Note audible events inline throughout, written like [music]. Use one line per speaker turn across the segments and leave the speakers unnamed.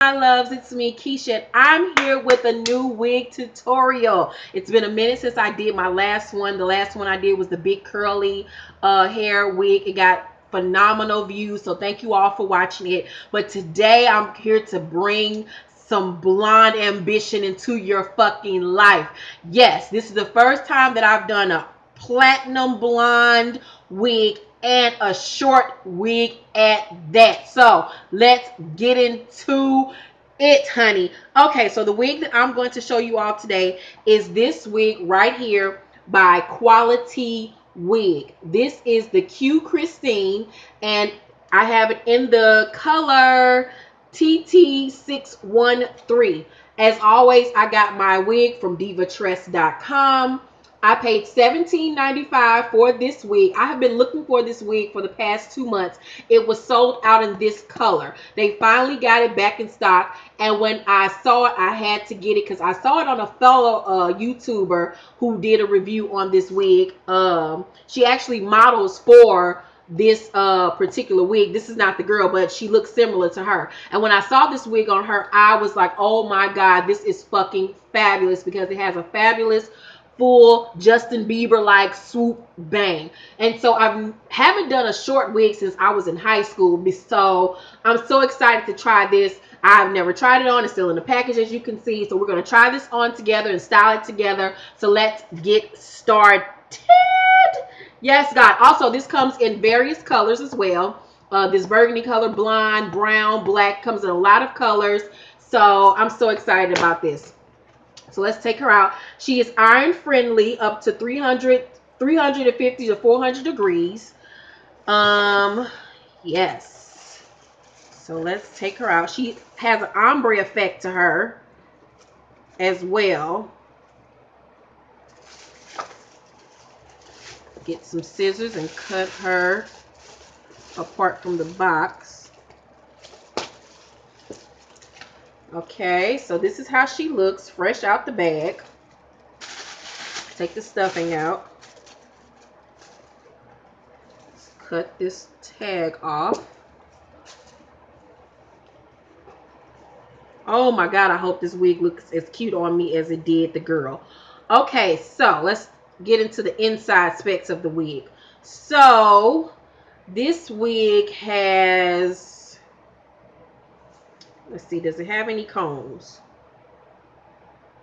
my loves. It's me keisha. I'm here with a new wig tutorial. It's been a minute since i did my last one. The last one i did was the big curly uh hair wig. It got phenomenal views so thank you all for watching it. But today i'm here to bring some blonde ambition into your fucking life. Yes this is the first time that i've done a platinum blonde wig and a short wig at that. So let's get into it, honey. Okay, so the wig that I'm going to show you all today is this wig right here by Quality Wig. This is the Q Cristine, and I have it in the color TT613. As always, I got my wig from divatress.com. I paid $17.95 for this wig. I have been looking for this wig for the past two months. It was sold out in this color. They finally got it back in stock. And when I saw it, I had to get it because I saw it on a fellow uh, YouTuber who did a review on this wig. Um, she actually models for this uh particular wig this is not the girl but she looks similar to her and when i saw this wig on her i was like oh my god this is fucking fabulous because it has a fabulous full Justin Bieber like swoop bang. And so I haven't done a short wig since I was in high school. So I'm so excited to try this. I've never tried it on. It's still in the package as you can see. So we're going to try this on together and style it together. So let's get started. Yes, God. Also, this comes in various colors as well. Uh, this burgundy color, blonde, brown, black comes in a lot of colors. So I'm so excited about this. So let's take her out. She is iron friendly up to 300, 350 to 400 degrees. Um, yes. So let's take her out. She has an ombre effect to her as well. Get some scissors and cut her apart from the box. Okay, so this is how she looks fresh out the bag. Take the stuffing out. Let's cut this tag off. Oh my God, I hope this wig looks as cute on me as it did the girl. Okay, so let's get into the inside specs of the wig. So this wig has Let's see, does it have any combs?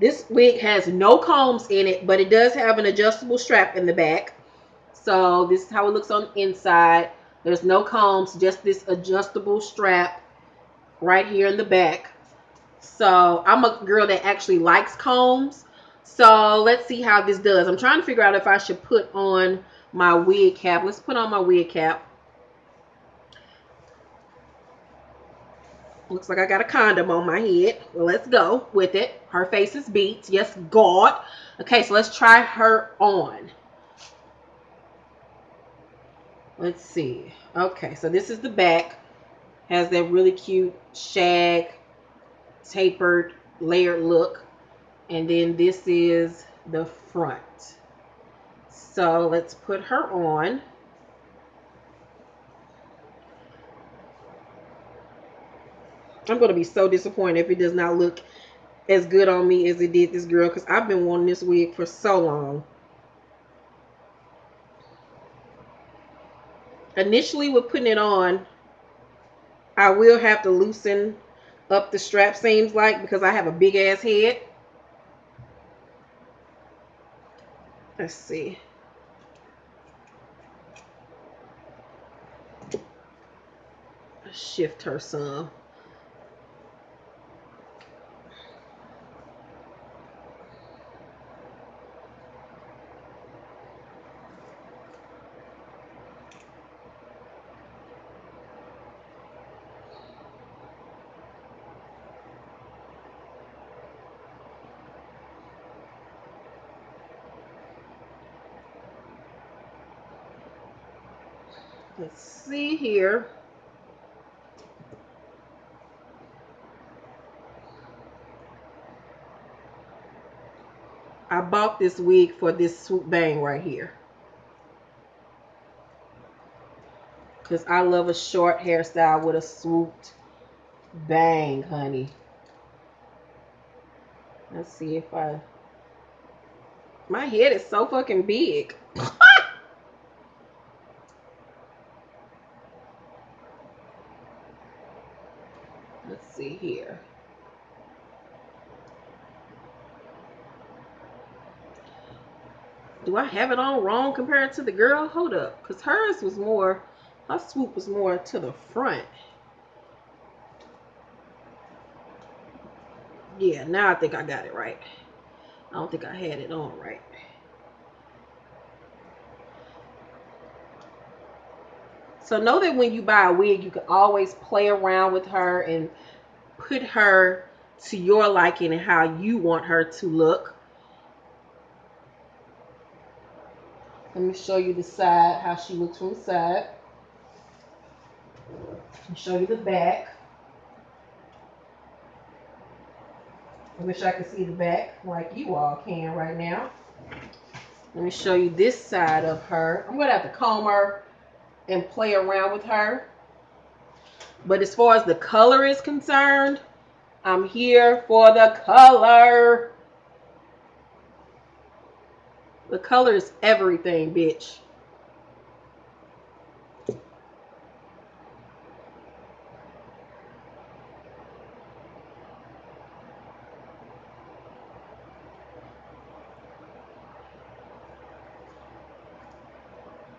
This wig has no combs in it, but it does have an adjustable strap in the back. So this is how it looks on the inside. There's no combs, just this adjustable strap right here in the back. So I'm a girl that actually likes combs. So let's see how this does. I'm trying to figure out if I should put on my wig cap. Let's put on my wig cap. Looks like I got a condom on my head. Well, let's go with it. Her face is beat. Yes, God. Okay, so let's try her on. Let's see. Okay, so this is the back. Has that really cute shag, tapered, layered look. And then this is the front. So let's put her on. I'm going to be so disappointed if it does not look as good on me as it did this girl because I've been wanting this wig for so long. Initially with putting it on, I will have to loosen up the strap seems like because I have a big ass head. Let's see. Shift her some. Let's see here. I bought this wig for this swoop bang right here. Because I love a short hairstyle with a swooped bang, honey. Let's see if I... My head is so fucking big. [laughs] Let's see here. Do I have it on wrong compared to the girl? Hold up. Because hers was more, her swoop was more to the front. Yeah, now I think I got it right. I don't think I had it on right. So know that when you buy a wig, you can always play around with her and put her to your liking and how you want her to look. Let me show you the side, how she looks from the side. And show you the back. I wish I could see the back like you all can right now. Let me show you this side of her. I'm going to have to comb her and play around with her. But as far as the color is concerned, I'm here for the color. The color is everything, bitch.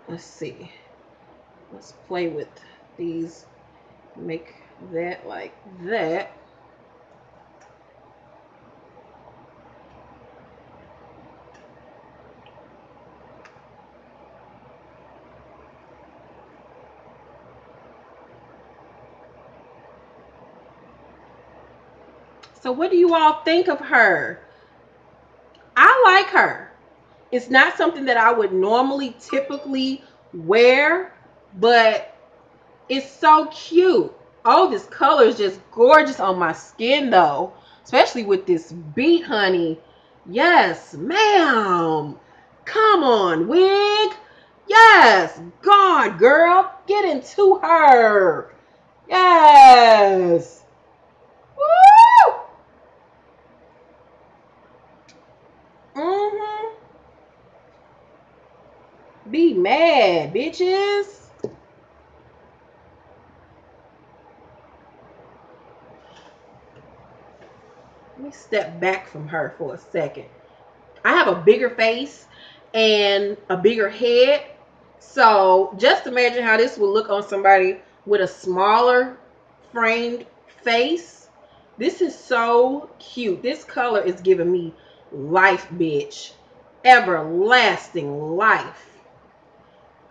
Let's see. Let's play with these. Make that like that. So what do you all think of her? I like her. It's not something that I would normally typically wear, but it's so cute. Oh, this color is just gorgeous on my skin though, especially with this beat honey. Yes, ma'am. Come on, wig. Yes, God, girl, get into her. Yes. Woo! Mm-hmm. Be mad, bitches. Let me step back from her for a second. I have a bigger face and a bigger head. So just imagine how this would look on somebody with a smaller framed face. This is so cute. This color is giving me life, bitch. Everlasting life.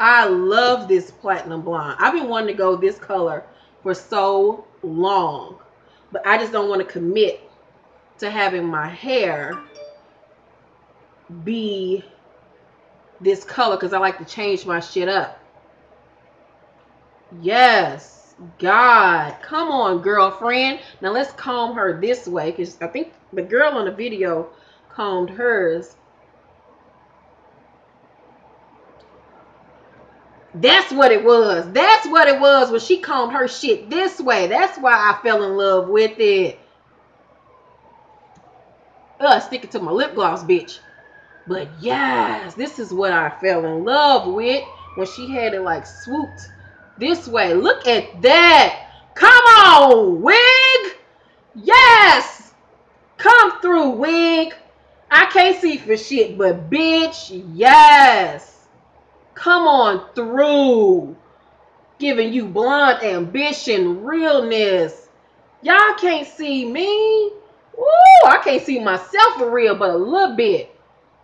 I love this platinum blonde. I've been wanting to go this color for so long. But I just don't want to commit to having my hair be this color because I like to change my shit up. Yes. God. Come on, girlfriend. Now let's comb her this way because I think the girl on the video combed hers. That's what it was. That's what it was when she combed her shit this way. That's why I fell in love with it. Ugh, sticking to my lip gloss, bitch. But yes, this is what I fell in love with when she had it like swooped this way. Look at that. Come on, wig. Yes. Come through, wig. I can't see for shit, but bitch, yes. Come on through. Giving you blonde ambition, realness. Y'all can't see me. Ooh, I can't see myself for real, but a little bit.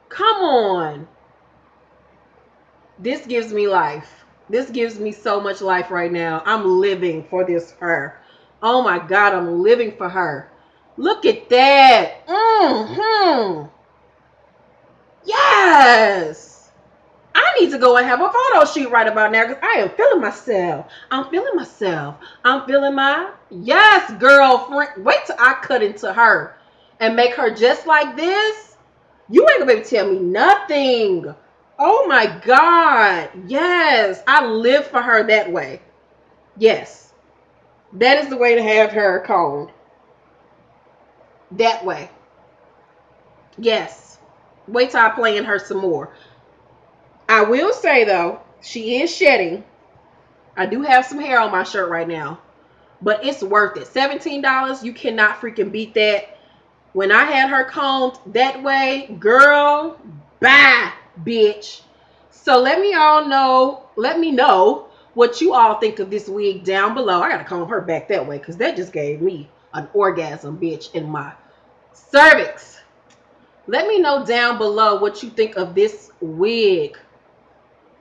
Come on. This gives me life. This gives me so much life right now. I'm living for this her. Oh my God, I'm living for her. Look at that. Mm-hmm. Yes. I need to go and have a photo shoot right about now because I am feeling myself. I'm feeling myself. I'm feeling my, yes, girlfriend. Wait till I cut into her and make her just like this. You ain't gonna be able to tell me nothing. Oh my God. Yes. I live for her that way. Yes. That is the way to have her combed. That way. Yes. Wait till I play in her some more. I will say though, she is shedding. I do have some hair on my shirt right now. But it's worth it. $17, you cannot freaking beat that. When I had her combed that way, girl, bye, bitch. So let me all know, let me know what you all think of this wig down below. I gotta comb her back that way because that just gave me an orgasm, bitch, in my cervix. Let me know down below what you think of this wig.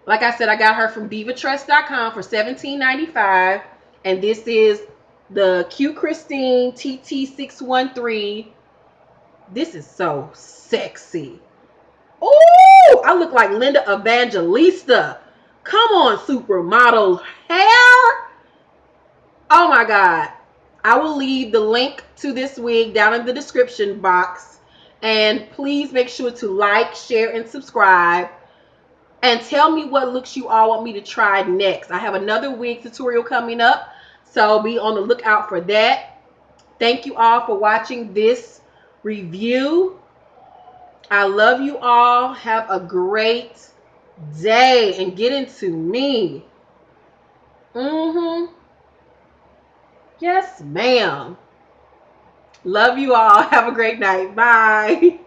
Like I said, I got her from divatress.com for $17.95. And this is the Q Cristine TT613. This is so sexy. Oh, I look like Linda Evangelista. Come on, supermodel hair. Oh my God. I will leave the link to this wig down in the description box. And please make sure to like, share, and subscribe. And tell me what looks you all want me to try next. I have another wig tutorial coming up. So be on the lookout for that. Thank you all for watching this review. I love you all. Have a great day and get into me. Mm-hmm. Yes, ma'am. Love you all. [laughs] Have a great night. Bye.